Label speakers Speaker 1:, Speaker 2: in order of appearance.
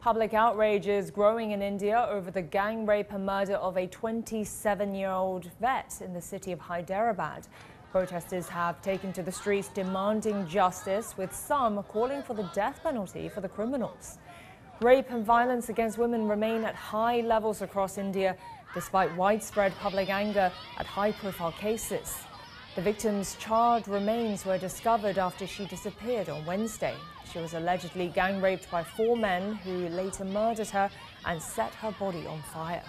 Speaker 1: Public outrage is growing in India over the gang rape and murder of a 27-year-old vet in the city of Hyderabad. Protesters have taken to the streets demanding justice, with some calling for the death penalty for the criminals. Rape and violence against women remain at high levels across India, despite widespread public anger at high-profile cases. The victim's charred remains were discovered after she disappeared on Wednesday. She was allegedly gang raped by four men who later murdered her and set her body on fire.